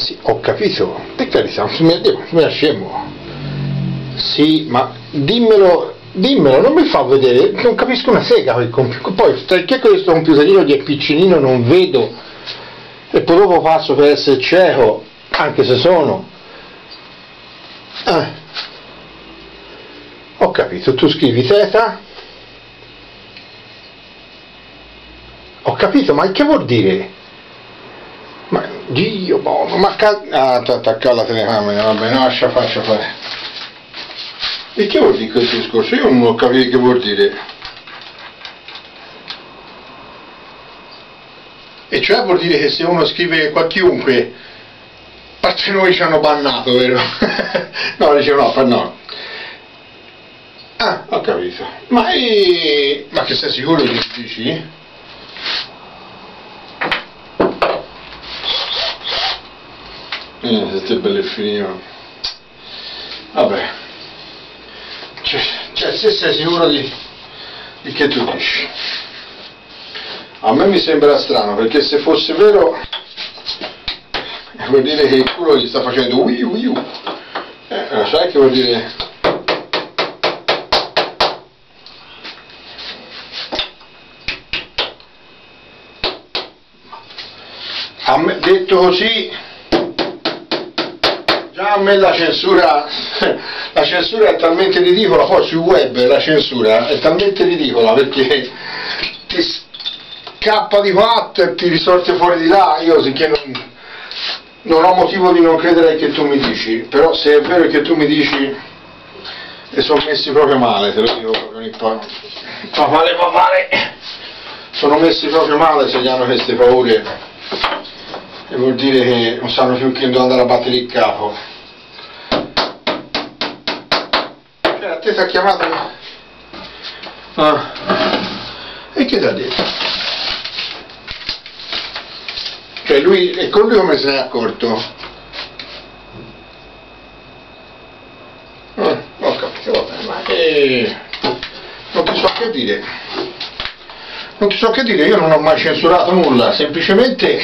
Sì, ho capito, per carità, non mi mi scemo. Sì, ma dimmelo, dimmelo, non mi fa vedere, non capisco una sega quel computer. Poi, perché questo computerino che è piccinino non vedo e poi dopo passo per essere cieco, anche se sono. Eh. Ho capito, tu scrivi teta. Ho capito, ma che vuol dire? Dio buono, ma ca... Ah, attacca la telecamera, vabbè, no, lascia faccia fare. E che vuol dire questo discorso? Io non ho capito che vuol dire. E cioè vuol dire che se uno scrive qua chiunque, parte noi ci hanno bannato, vero? no, dice no, fa no. Ah, ho capito. Ma, è... ma che sei sicuro che dici? Eh, siete belli finito. Vabbè. Cioè, cioè, se sei sicuro di, di che tu dici. A me mi sembra strano, perché se fosse vero vuol dire che il culo gli sta facendo ui ui ui. Eh, sai che vuol dire? A me, detto così a me la censura, la censura è talmente ridicola, poi sul web la censura è talmente ridicola perché ti scappa di fatto e ti risorte fuori di là, io sicché non, non ho motivo di non credere che tu mi dici, però se è vero che tu mi dici e sono messi proprio male, te lo dico proprio papale papale, sono messi proprio male se gli hanno queste paure e vuol dire che non sanno più chi andare a battere il capo. Te ti ha chiamato? Ah. E che ti ha detto? Cioè lui, e con lui come se ne è accorto? Ah, ho capito, vabbè, ma eh, non ti so che dire. Non ti so che dire, io non ho mai censurato nulla, semplicemente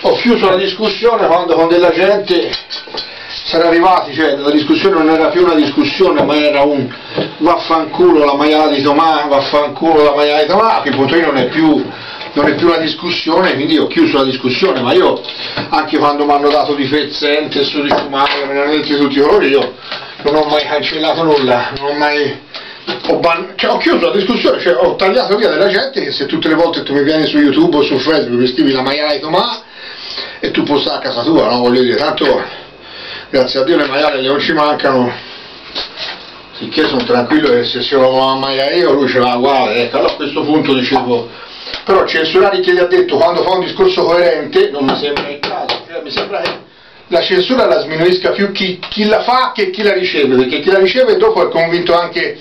ho chiuso la discussione quando con della gente sarà arrivati, cioè la discussione non era più una discussione ma era un vaffanculo la maiala di Tomà, vaffanculo la maiala di Tomà, che poi non è più non è più una discussione, quindi ho chiuso la discussione, ma io anche quando mi hanno dato di fezzente su di fumare, detto tutti i colori, io non ho mai cancellato nulla, non ho mai ho, ban- cioè, ho chiuso la discussione, cioè ho tagliato via della gente che se tutte le volte tu mi vieni su YouTube o su Facebook e scrivi la maiala di Tomà e tu possa a casa tua, no? Voglio dire, tanto grazie a Dio le maiale non ci mancano. Sicché sono tranquillo che se se lo va a maiale io lui ce l'ha uguale ecco allora a questo punto dicevo però censurare chi gli ha detto quando fa un discorso coerente non mi sembra il caso cioè, mi sembra che la censura la sminuisca più chi, chi la fa che chi la riceve perché chi la riceve dopo è convinto anche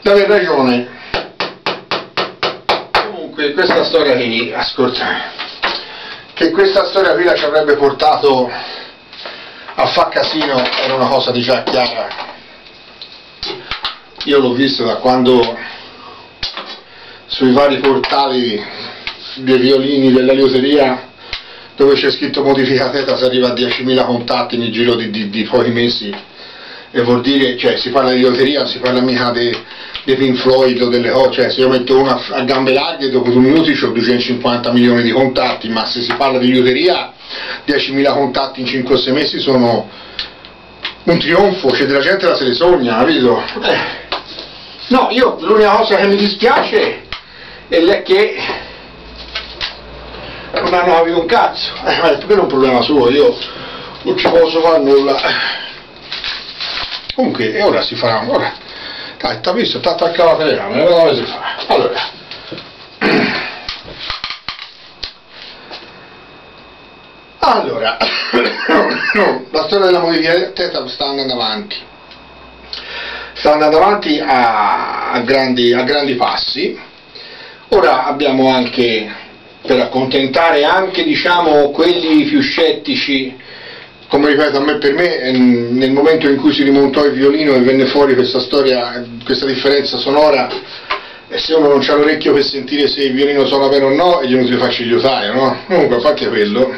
di aver ragione. Comunque questa storia qui ascolta che questa storia qui la ci avrebbe portato a fa casino era una cosa di già chiara. Io l'ho visto da quando sui vari portali dei violini della liuteria dove c'è scritto modifica teta si arriva a 10.000 contatti nel giro di, di, di, pochi mesi e vuol dire, cioè si parla di liuteria, non si parla mica di Pink Floyd o delle cose, cioè se io metto una a gambe larghe dopo due minuti ho 250 milioni di contatti, ma se si parla di liuteria 10.000 contatti in 5-6 mesi sono un trionfo, c'è della gente che se le sogna, capito? Eh. No, io l'unica cosa che mi dispiace è che non hanno capito un cazzo, eh, ma quello è un problema suo, io non ci posso fare nulla. Comunque, e ora si farà, ora, dai, ti ha visto, ti ha attaccato la telecamera, come si fa? Allora, Allora, la storia della modifica sta andando avanti, sta andando avanti a, a, grandi, a grandi passi. Ora abbiamo anche, per accontentare anche diciamo, quelli più scettici, come ripeto a me per me nel momento in cui si rimontò il violino e venne fuori questa storia, questa differenza sonora e se uno non ha l'orecchio per sentire se il violino suona bene o no, è venuto di farci gli no? Comunque a parte quello,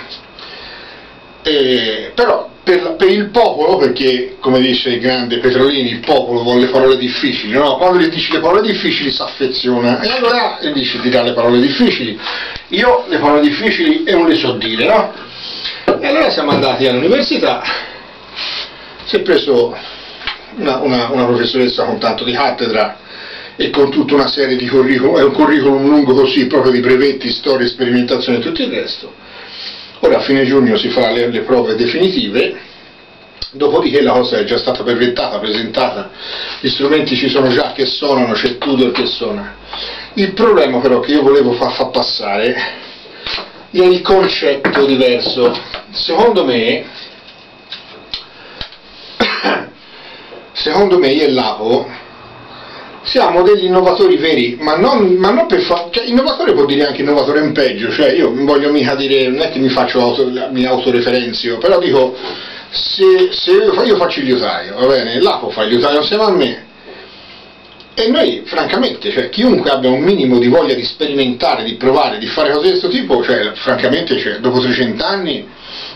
eh, però per, per, il popolo, perché come dice il grande Petrolini, il popolo vuole le parole difficili, no? quando gli dici le parole difficili si affeziona e allora gli dici di dare le parole difficili. Io le parole difficili e non le so dire, no? E allora siamo andati all'università, si è preso una, una, una professoressa con tanto di cattedra e con tutta una serie di curriculum, è un curriculum lungo così, proprio di brevetti, storie, sperimentazioni e tutto il resto. Ora a fine giugno si fa le, le prove definitive, dopodiché la cosa è già stata brevettata, presentata, gli strumenti ci sono già che suonano, c'è Tudor che suona. Il problema però che io volevo far, far passare è il concetto diverso. Secondo me, secondo me io e Lapo siamo degli innovatori veri, ma non, ma non per fare, cioè innovatore vuol dire anche innovatore in peggio, cioè io non voglio mica dire, non è che mi faccio auto, mi autoreferenzio, però dico, se, se io, io, faccio il liutaio, va bene, l'Apo fa il liutaio insieme a me, e noi francamente, cioè, chiunque abbia un minimo di voglia di sperimentare, di provare, di fare cose di questo tipo, cioè, francamente cioè, dopo 300 anni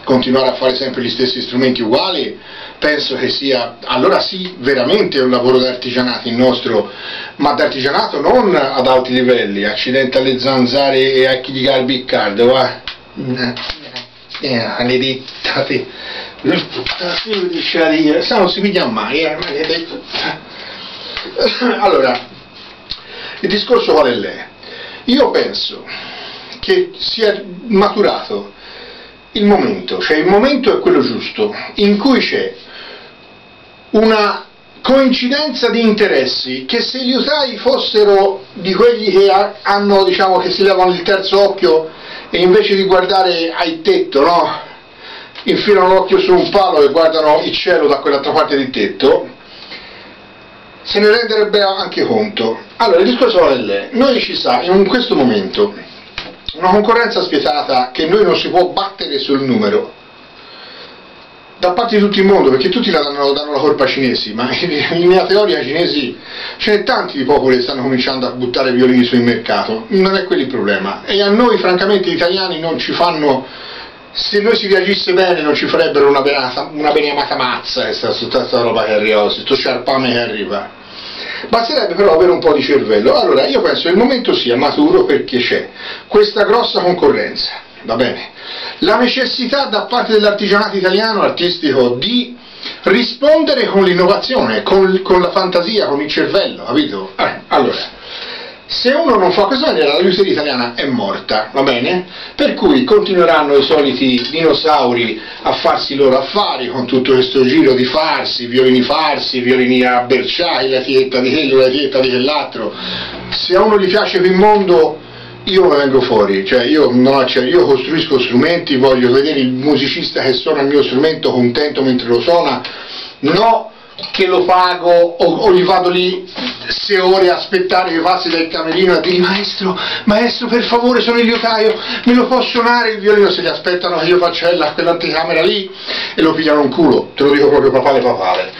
continuare a fare sempre gli stessi strumenti uguali, penso che sia, allora sì, veramente un lavoro d'artigianato il nostro, ma d'artigianato non ad alti livelli, accidente alle zanzare e a chi di garbiccardo, va? Eh, maledettate, se non si piglia mai, eh, Allora, il discorso qual è lei? Io penso che sia maturato il momento, cioè il momento è quello giusto, in cui c'è una coincidenza di interessi che se gli usai fossero di quelli che hanno, diciamo, che si levano il terzo occhio e invece di guardare al tetto, no? infilano l'occhio su un palo e guardano il cielo da quell'altra parte del tetto, se ne renderebbero anche conto. Allora, il discorso è lei, noi ci sa, in questo momento, una concorrenza spietata che noi non si può battere sul numero. Da parte di tutto il mondo perché tutti la danno, danno la colpa ai cinesi ma in mia teoria i cinesi ce ne tanti di popoli che stanno cominciando a buttare violini sul mercato. Non è quello il problema. E a noi francamente gli italiani non ci fanno se noi si reagisse bene non ci farebbero una, benata, una beneamata mazza questa, questa roba che arriva questo sciarpame che arriva Basterebbe però avere un po' di cervello. Allora io penso che il momento sia maturo perché c'è questa grossa concorrenza, va bene? La necessità da parte dell'artigianato italiano artistico di rispondere con l'innovazione, con, con, la fantasia, con il cervello, capito? Eh, allora, se uno non fa questa maniera la liuteria italiana è morta, va bene? Per cui continueranno i soliti dinosauri a farsi i loro affari con tutto questo giro di farsi, violini farsi, violini a berciai, la tietta di quello, la tietta di quell'altro. Se a uno gli piace quel mondo io me vengo fuori, cioè io, no, cioè io, costruisco strumenti, voglio vedere il musicista che suona il mio strumento contento mentre lo suona, no che lo pago o, o gli vado lì sei ore a aspettare che passi dal camerino a dire maestro, maestro per favore sono il liutaio, me lo può suonare il violino se gli aspettano che io faccia quell'anticamera lì e lo pigliano un culo, te lo dico proprio papale papale.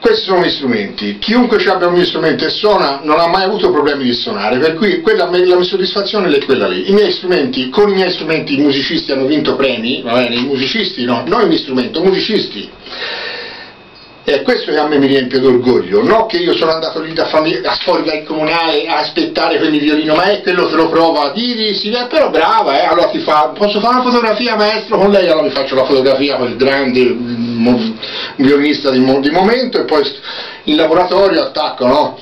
Questi sono gli strumenti, chiunque ci abbia un mio strumento e suona non ha mai avuto problemi di suonare, per cui quella, la mia soddisfazione è quella lì. I miei strumenti, con i miei strumenti i musicisti hanno vinto premi, va bene, i musicisti no, non i miei strumenti, i musicisti è questo che a me mi riempie d'orgoglio, non che io sono andato lì da famiglia, fuori dal comunale a aspettare quel violino, ma è quello che lo prova. A dire, sì, eh, però brava, eh, allora ti fa, posso fare una fotografia maestro? Con lei, allora mi faccio la fotografia con il grande mm, violinista di, di momento e poi in laboratorio attacco, no?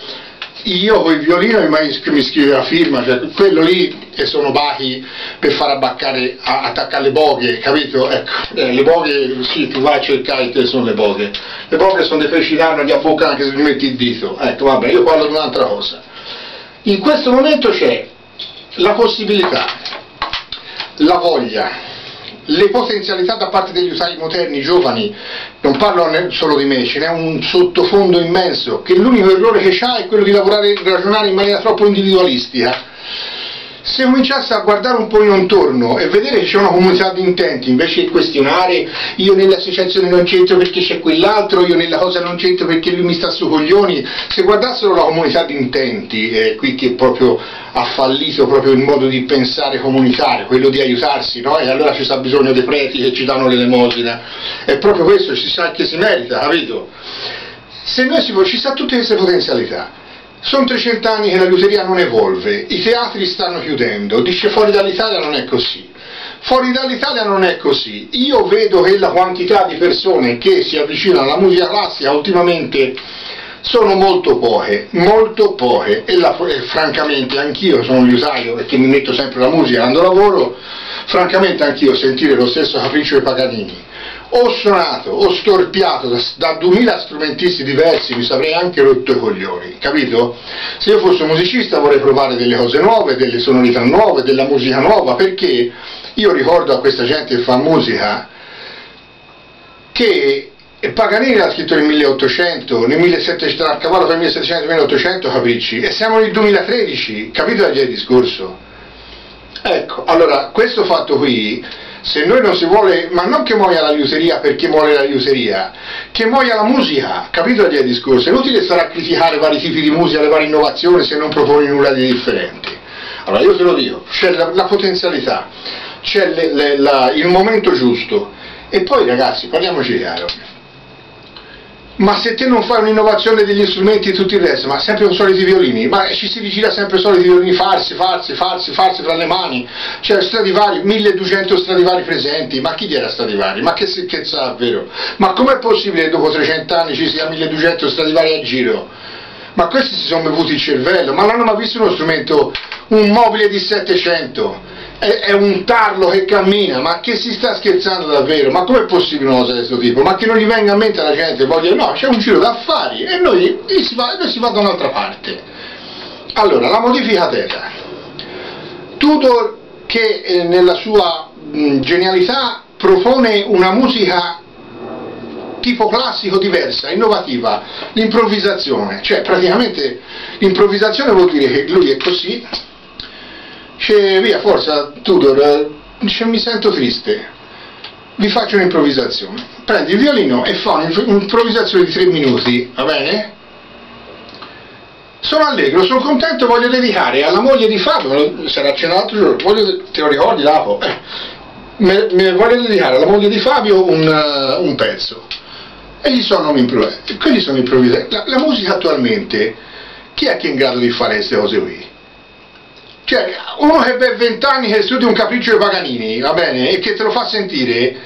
Io con il violino mi scrive la firma, cioè quello lì che sono bachi per far abbaccare, a, attaccare le boghe, capito? Ecco, eh, le boghe, sì, tu vai a cercare che sono le boghe. Le boghe sono dei feci d'arma di abbocca anche se mi metti il dito. Ecco, vabbè, io parlo di un'altra cosa. In questo momento c'è la possibilità, la voglia, le potenzialità da parte degli usai moderni, giovani, non parlo solo di me, ce n'è un sottofondo immenso, che l'unico errore che ha è quello di lavorare, ragionare in maniera troppo individualistica. Se cominciasse a guardare un po' intorno e vedere che c'è una comunità di intenti, invece di questionare io nell'associazione non c'entro perché c'è quell'altro, io nella cosa non c'entro perché lui mi sta su coglioni, se guardassero la comunità di intenti, eh, qui che proprio ha fallito proprio il modo di pensare comunitario, quello di aiutarsi, no? E allora ci sta bisogno dei preti che ci danno l'elemosina, è proprio questo, ci sa che si merita, capito? Se noi si, ci sta tutte queste potenzialità, sono 300 anni che la liuteria non evolve, i teatri stanno chiudendo, dice fuori dall'Italia non è così. Fuori dall'Italia non è così. Io vedo che la quantità di persone che si avvicinano alla musica classica ultimamente sono molto poche, molto poche e, la, e francamente anch'io sono liutaio perché mi metto sempre la musica quando lavoro, francamente anch'io sentire lo stesso capriccio dei Paganini ho suonato, ho storpiato da, 2000 strumentisti diversi, mi sarei anche rotto i coglioni, capito? Se io fossi un musicista vorrei provare delle cose nuove, delle sonorità nuove, della musica nuova, perché io ricordo a questa gente che fa musica che Paganini l'ha scritto nel 1800, nel 1700, a cavallo tra il 1700 e il 1800 capricci, e siamo nel 2013, capito da il discorso? Ecco, allora, questo fatto qui se noi non si vuole, ma non che muoia la liuseria perché muore la liuseria, che muoia la musica, capito il discorso? È inutile stare a criticare vari tipi di musica, le varie innovazioni se non proponi nulla di differente. Allora io te lo dico, c'è la, la potenzialità, c'è il momento giusto e poi ragazzi parliamoci chiaro ma se te non fai un'innovazione degli strumenti e tutto il resto, ma sempre con soliti violini, ma ci si rigira sempre soliti violini farsi, farsi, farsi, farsi tra le mani, cioè Stradivari, 1200 Stradivari presenti, ma chi era Stradivari? Ma che secchezza vero? Ma com'è possibile che dopo 300 anni ci sia 1200 Stradivari a giro? Ma questi si sono bevuti il cervello, ma non hanno mai visto uno strumento, un mobile di 700? È, è, un tarlo che cammina, ma che si sta scherzando davvero? Ma com'è possibile una cosa di questo tipo? Ma che non gli venga a mente alla gente, voglia, no, c'è un giro d'affari e noi, si va, noi si va da un'altra parte. Allora, la modifica terra. Tudor che eh, nella sua mh, genialità propone una musica tipo classico diversa, innovativa, l'improvvisazione, cioè praticamente l'improvvisazione vuol dire che lui è così, Dice, via, forza, Tudor, dice, mi sento triste. Vi faccio un'improvvisazione. Prendi il violino e fa un'improvvisazione di tre minuti, va bene? Sono allegro, sono contento, voglio dedicare alla moglie di Fabio, sarà cenato l'altro giorno, voglio, te lo ricordi Lapo? Eh, me, me voglio dedicare alla moglie di Fabio un, uh, un pezzo. E gli sono un'improvvisazione. Quelli sono improvvisazioni. La, la musica attualmente, chi è che è in grado di fare queste cose qui? Cioè, uno che per vent'anni che studia un capriccio di Paganini, va bene, e che te lo fa sentire,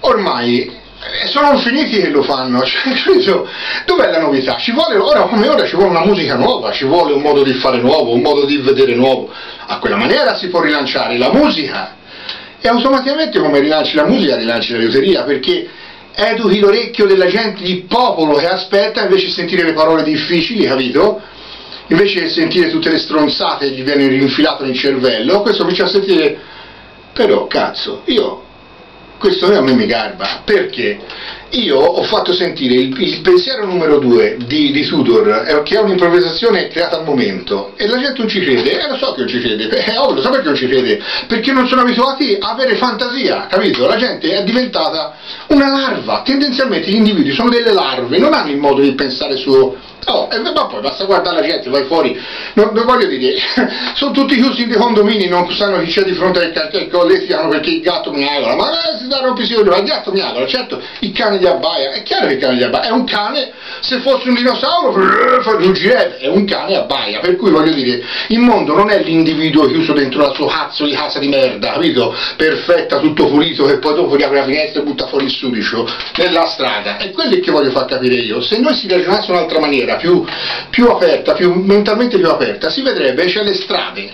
ormai eh, sono finiti che lo fanno, cioè, dov'è la novità? Ci vuole, ora come ora ci vuole una musica nuova, ci vuole un modo di fare nuovo, un modo di vedere nuovo, a quella maniera si può rilanciare la musica e automaticamente come rilanci la musica rilanci la liuteria perché educhi l'orecchio della gente, di popolo che aspetta invece di sentire le parole difficili, capito? Invece di sentire tutte le stronzate gli viene rinfilato nel cervello, questo mi a sentire, però cazzo, io, questo a me mi garba, perché? Io ho fatto sentire il, il pensiero numero due di, di Tudor, che è un'improvvisazione creata al momento, e la gente non ci crede, e lo so che non ci crede, è ovvio, so perché non ci crede, perché non sono abituati a avere fantasia, capito? La gente è diventata una larva, tendenzialmente gli individui sono delle larve, non hanno il modo di pensare su Oh, ma poi basta guardare la gente, vai fuori, non, non voglio dire, sono tutti chiusi in dei condomini, non sanno chi c'è di fronte al cartello, litigano perché il gatto mi agola, ma eh, si dà rompisione, ma il gatto mi agola, certo, il cane gli abbaia, è chiaro che il cane gli abbaia, è un cane, se fosse un dinosauro, ruggirebbe, è un cane abbaia, per cui voglio dire, il mondo non è l'individuo chiuso dentro la sua cazzo di casa di merda, capito? Perfetta, tutto pulito, che poi dopo riapre la finestra e butta fuori il sudicio nella strada, è quello che voglio far capire io, se noi si ragionasse un'altra maniera, più, più aperta, più, mentalmente più aperta, si vedrebbe c'è le strade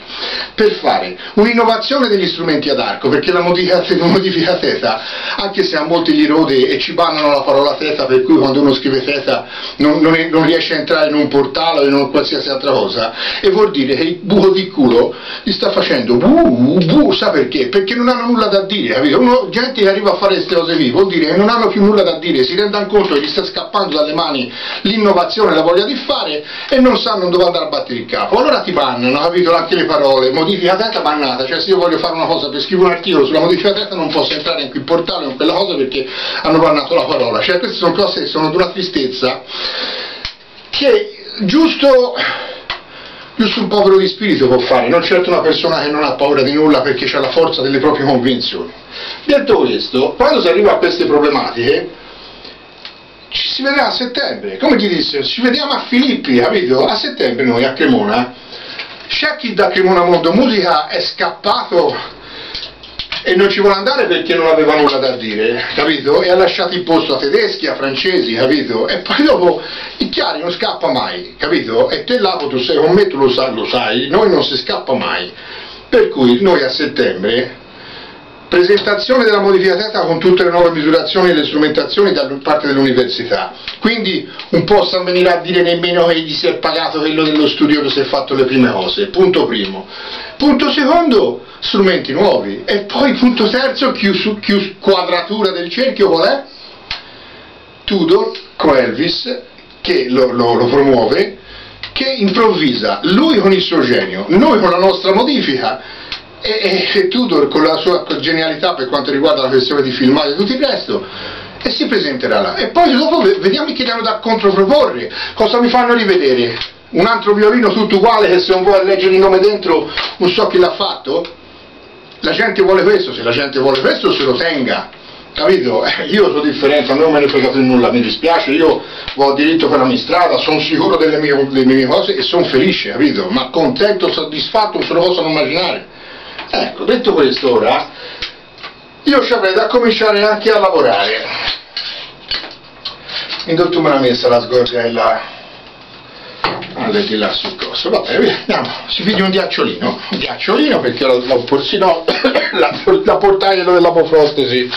per fare un'innovazione degli strumenti ad arco, perché la modifica, modifica teta, anche se a molti gli rode e ci bannano la parola teta, per cui quando uno scrive teta non, non, non riesce a entrare in un portale o in un qualsiasi altra cosa, e vuol dire che il buco di culo gli sta facendo bu, bu, sa perché? Perché non hanno nulla da dire, capito? Uno, gente che arriva a fare queste cose qui, vuol dire che non hanno più nulla da dire, si rendono conto che gli sta scappando dalle mani l'innovazione, la voglia di fare e non sanno dove andare a battere il capo. Allora ti bannano, capito? Anche le parole, modifica testa bannata, cioè se io voglio fare una cosa per scrivere un articolo sulla modifica testa non posso entrare in quel portale o in quella cosa perché hanno bannato la parola. Cioè queste sono cose che sono di una tristezza che giusto giusto un povero di spirito può fare, non certo una persona che non ha paura di nulla perché ha la forza delle proprie convinzioni. Detto questo, quando si arriva a queste problematiche, ci si vedrà a settembre, come ti disse, ci vediamo a Filippi, capito? A settembre noi a Cremona, c'è chi da Cremona Mondo Musica è scappato e non ci vuole andare perché non aveva nulla da dire, capito? E ha lasciato il posto a tedeschi, a francesi, capito? E poi dopo il chiari non scappa mai, capito? E te là tu sei con me, tu lo sai, lo sai, noi non si scappa mai. Per cui noi a settembre presentazione della modifica tecnica con tutte le nuove misurazioni e le strumentazioni da parte dell'università. Quindi un po' sta venire a dire nemmeno che gli si è pagato quello dello studio che si è fatto le prime cose, punto primo. Punto secondo, strumenti nuovi. E poi punto terzo, chius, chius, quadratura del cerchio qual è? Tudor con Elvis che lo, lo, lo promuove, che improvvisa, lui con il suo genio, noi con la nostra modifica e, e, Tudor con la sua genialità per quanto riguarda la questione di filmare tutti presto e si presenterà là e poi dopo vediamo chi hanno da controproporre cosa mi fanno rivedere un altro violino tutto uguale che se non vuoi leggere il nome dentro non so chi l'ha fatto la gente vuole questo se la gente vuole questo se lo tenga capito? Eh, io sono differente, non me ne frega più nulla, mi dispiace, io ho diritto per la mia strada, sono sicuro delle mie, delle mie cose e sono felice, capito? Ma contento, soddisfatto, non se lo possono immaginare. Ecco, detto questo ora, io ci avrei da cominciare anche a lavorare. Tu me l'ha messa la sgorgella alle di là sul costo. Vabbè, vediamo, si figlia un ghiacciolino, un ghiacciolino perché la, la, no, la, la portaia della pofrostesi,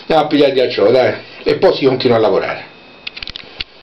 andiamo a pigliare il ghiacciolo, dai, e poi si continua a lavorare.